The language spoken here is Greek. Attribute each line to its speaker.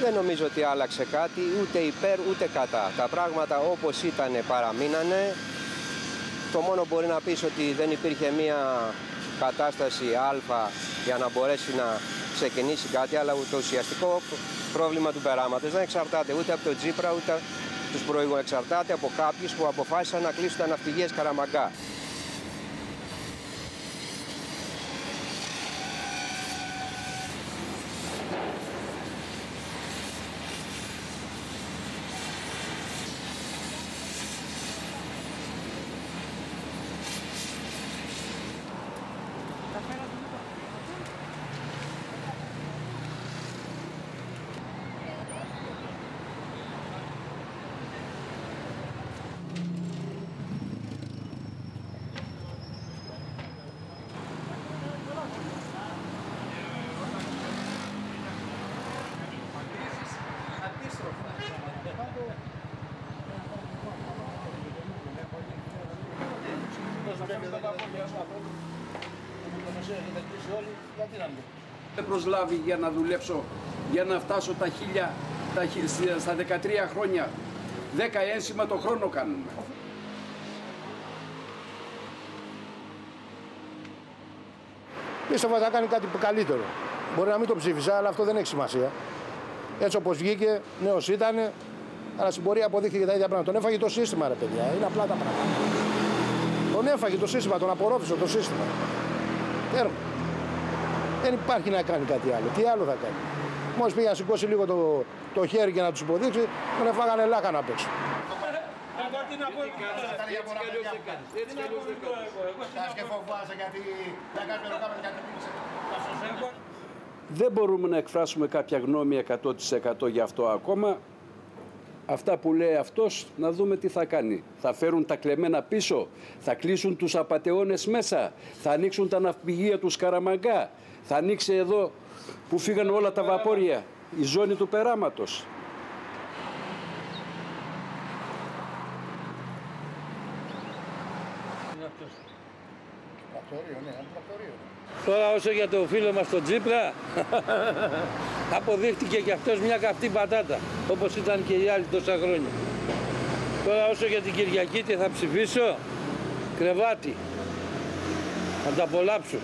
Speaker 1: δεν νομίζω ότι άλλαξε κάτι ούτε υπέρ ούτε κατά. Τα πράγματα όπως ήταν παραμείνανε. Το μόνο μπορεί να πεις ότι δεν υπήρχε μία κατάσταση α για να μπορέσει να ξεκινήσει κάτι, αλλά το ουσιαστικό πρόβλημα του περάματος δεν εξαρτάται ούτε από τον Τζίπρα ούτε τους προηγούμενους. Εξαρτάται από κάποιους που αποφάσισαν να κλείσουν τα ναυτιγίες Καραμαγκά.
Speaker 2: Δεν προσλάβει για να δουλέψω, για να φτάσω τα χίλια, τα, χι- στα 13 χρόνια. 10 ένσημα το χρόνο κάνουμε.
Speaker 3: Πίστευα ότι θα κάνει κάτι καλύτερο. Μπορεί να μην το ψήφισα, αλλά αυτό δεν έχει σημασία. Έτσι όπως βγήκε, νέος ήταν, αλλά στην πορεία αποδείχθηκε τα ίδια πράγματα. Τον έφαγε το σύστημα, ρε παιδιά. Είναι απλά τα πράγματα. Τον έφαγε το σύστημα, τον απορρόφησε το σύστημα. Τέρμα. Δεν υπάρχει να κάνει κάτι άλλο. Τι άλλο θα κάνει. Μόλις πήγε να σηκώσει λίγο το, το χέρι και να τους υποδείξει, τον έφαγανε λάκα να παίξει.
Speaker 2: Δεν μπορούμε να εκφράσουμε κάποια γνώμη 100% για αυτό ακόμα. Αυτά που λέει αυτός, να δούμε τι θα κάνει. Θα φέρουν τα κλεμμένα πίσω, θα κλείσουν τους απατεώνες μέσα, θα ανοίξουν τα ναυπηγεία τους Σκαραμαγκά, θα ανοίξει εδώ που φύγαν όλα τα βαπόρια, η ζώνη του περάματος.
Speaker 4: Τώρα όσο για το φίλο μας τον Τζίπρα, αποδείχτηκε και αυτός μια καυτή πατάτα, όπως ήταν και οι άλλοι τόσα χρόνια. Τώρα όσο για την Κυριακή τι θα ψηφίσω, κρεβάτι. Θα τα απολαύσω.